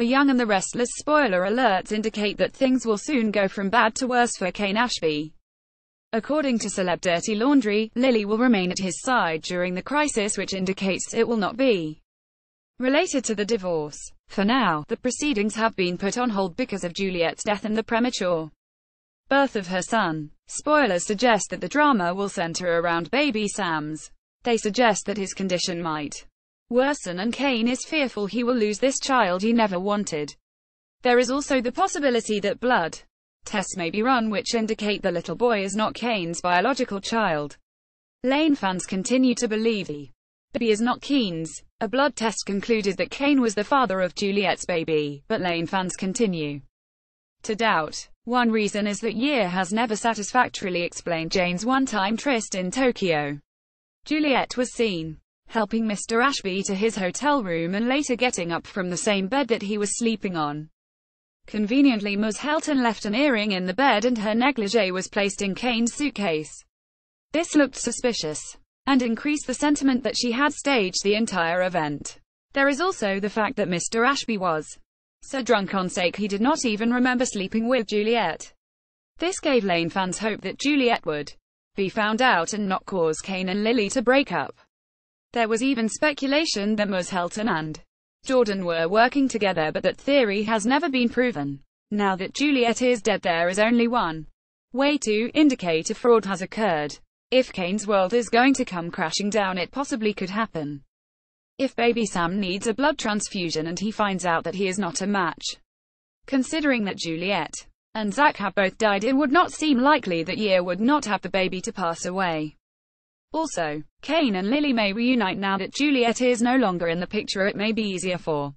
The Young and the Restless spoiler alerts indicate that things will soon go from bad to worse for Cane Ashby. According to Celeb Dirty Laundry, Lily will remain at his side during the crisis which indicates it will not be related to the divorce. For now, the proceedings have been put on hold because of Juliet's death and the premature birth of her son. Spoilers suggest that the drama will center around baby Sam's. They suggest that his condition might worsen and Cane is fearful he will lose this child he never wanted. There is also the possibility that blood tests may be run which indicate the little boy is not Cane's biological child. Lane fans continue to believe the baby is not Cane's. A blood test concluded that Cane was the father of Juliet's baby, but Lane fans continue to doubt. One reason is that Y&R has never satisfactorily explained Jane's one-time tryst in Tokyo. Juliet was seen helping Mr. Ashby to his hotel room and later getting up from the same bed that he was sleeping on. Conveniently Ms. Helton left an earring in the bed and her negligee was placed in Cane's suitcase. This looked suspicious, and increased the sentiment that she had staged the entire event. There is also the fact that Mr. Ashby was so drunk on sake he did not even remember sleeping with Juliet. This gave Lane fans hope that Juliet would be found out and not cause Cane and Lily to break up. There was even speculation that Ms. Helton and Jordan were working together but that theory has never been proven. Now that Juliet is dead there is only one way to indicate a fraud has occurred. If Cane's world is going to come crashing down it possibly could happen. If baby Sam needs a blood transfusion and he finds out that he is not a match. Considering that Juliet and Zach have both died it would not seem likely that Y&R would not have the baby to pass away. Also, Cane and Lily may reunite now that Juliet is no longer in the picture it may be easier for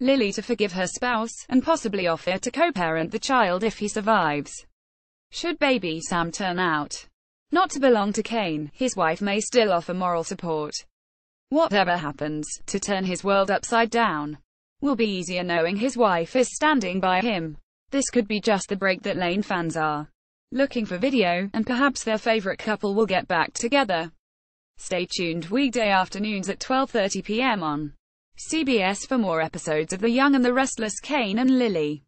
Lily to forgive her spouse, and possibly offer to co-parent the child if he survives. Should baby Sam turn out not to belong to Cane, his wife may still offer moral support. Whatever happens, to turn his world upside down will be easier knowing his wife is standing by him. This could be just the break that Lane fans are looking for video, and perhaps their favorite couple will get back together. Stay tuned weekday afternoons at 12.30 p.m. on CBS for more episodes of The Young and the Restless Cane and Lily.